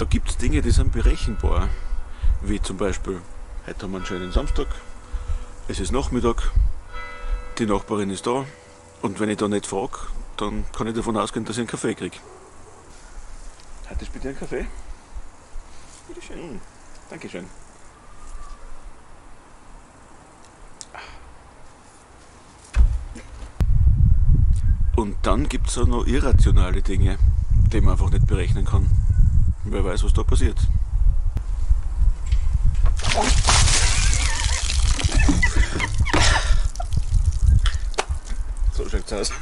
Da gibt es Dinge, die sind berechenbar. Wie zum Beispiel, heute haben wir einen schönen Samstag, es ist Nachmittag, die Nachbarin ist da und wenn ich da nicht frage, dann kann ich davon ausgehen, dass ich einen Kaffee kriege. Hat das bitte einen Kaffee? Bitte schön. Mm, Dankeschön. Und dann gibt es auch noch irrationale Dinge, die man einfach nicht berechnen kann. Wer weiß, was da passiert. So schaut's aus.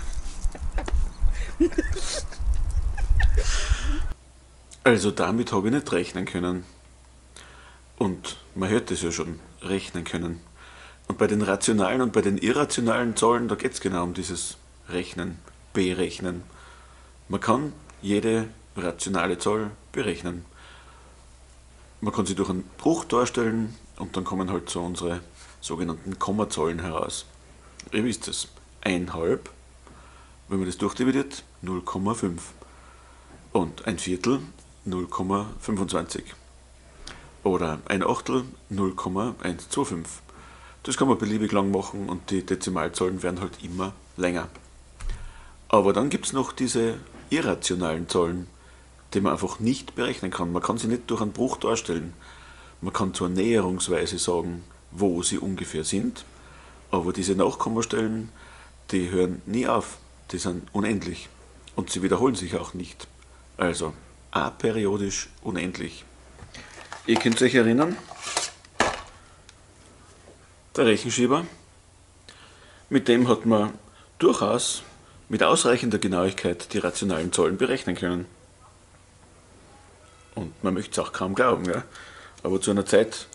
Also damit habe ich nicht rechnen können. Und man hört es ja schon, rechnen können. Und bei den rationalen und bei den irrationalen Zahlen, da geht es genau um dieses Rechnen, Berechnen. Man kann jede rationale Zahl berechnen. Man kann sie durch einen Bruch darstellen und dann kommen halt so unsere sogenannten Kommazahlen heraus. Ihr wisst es, 1,5, wenn man das durchdividiert, 0,5. Und ein Viertel 0,25. Oder ein Achtel 0,125. Das kann man beliebig lang machen und die Dezimalzahlen werden halt immer länger. Aber dann gibt es noch diese irrationalen Zahlen, die man einfach nicht berechnen kann. Man kann sie nicht durch einen Bruch darstellen. Man kann zwar näherungsweise sagen, wo sie ungefähr sind, aber diese Nachkommastellen, die hören nie auf. Die sind unendlich. Und sie wiederholen sich auch nicht. Also aperiodisch unendlich. Ihr könnt euch erinnern, der Rechenschieber, mit dem hat man durchaus mit ausreichender Genauigkeit die rationalen Zahlen berechnen können. Und man möchte es auch kaum glauben, ja? aber zu einer Zeit,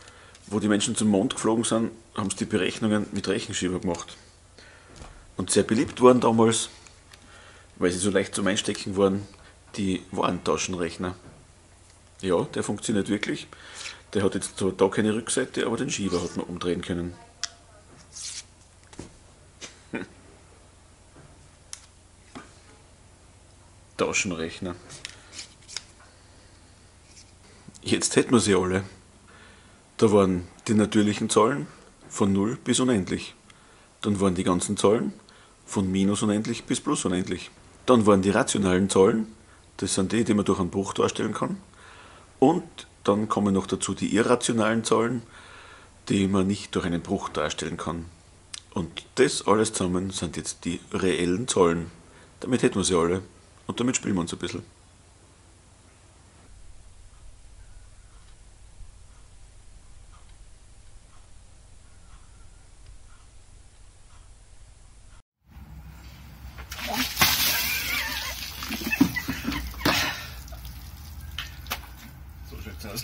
wo die Menschen zum Mond geflogen sind, haben sie die Berechnungen mit Rechenschieber gemacht. Und sehr beliebt waren damals, weil sie so leicht zum Einstecken waren, die Warentaschenrechner. Ja, der funktioniert wirklich. Der hat jetzt zwar da keine Rückseite, aber den Schieber hat man umdrehen können. Taschenrechner. Jetzt hätten wir sie alle. Da waren die natürlichen Zahlen von 0 bis unendlich. Dann waren die ganzen Zahlen von minus unendlich bis plus unendlich. Dann waren die rationalen Zahlen, das sind die, die man durch einen Bruch darstellen kann. Und dann kommen noch dazu die irrationalen Zahlen, die man nicht durch einen Bruch darstellen kann. Und das alles zusammen sind jetzt die reellen Zahlen. Damit hätten wir sie alle. Und damit spielen wir uns ein bisschen. So schaut's aus.